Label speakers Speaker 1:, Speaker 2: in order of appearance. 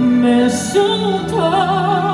Speaker 1: mistletoe.